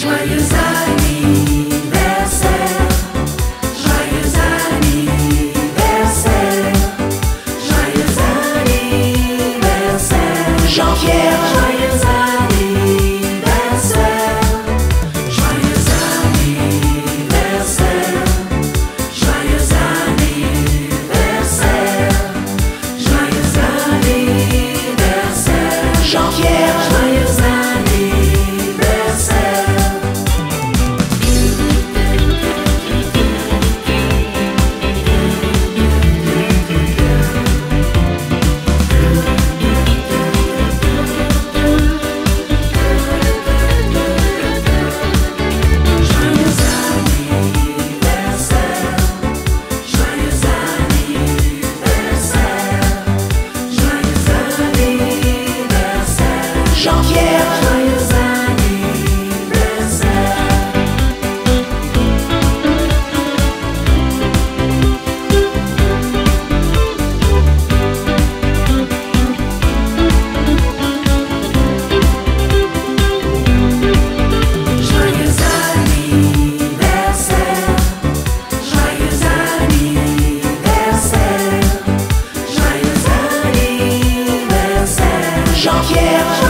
joyeux yeah.